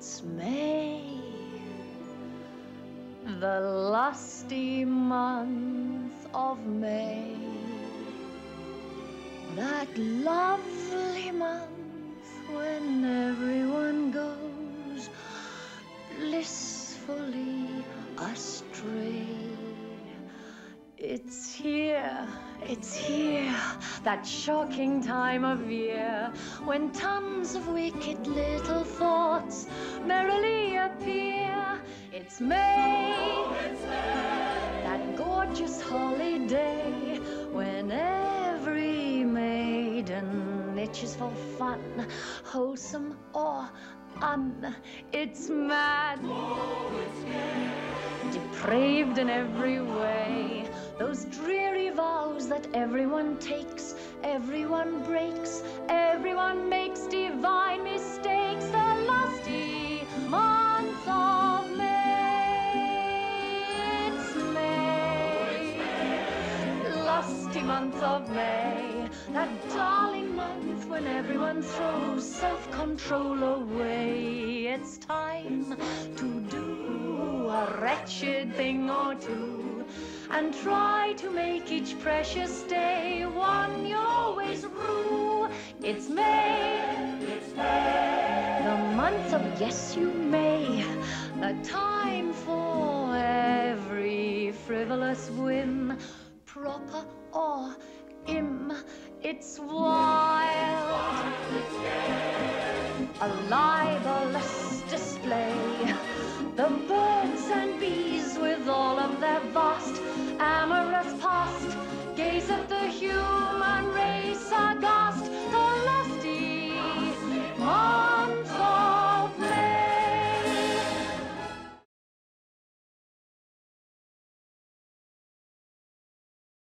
it's May, the lusty month of May, that lovely month when everyone goes blissfully astray. It's here, it's here, that shocking time of year when tons of wicked little It's May, that gorgeous holiday when every maiden itches for fun, wholesome or un. It's mad depraved in every way. Those dreary vows that everyone takes, everyone breaks, everyone makes divine mistakes. Lusty month of May. That darling month when everyone throws self control away. It's time to do a wretched thing or two and try to make each precious day one you always rue. It's May. It's May. The month of yes, you may. A time for every frivolous whim, proper or im. It's wild. A libelous display. The birds and bees with all of their vast amorous past gaze at the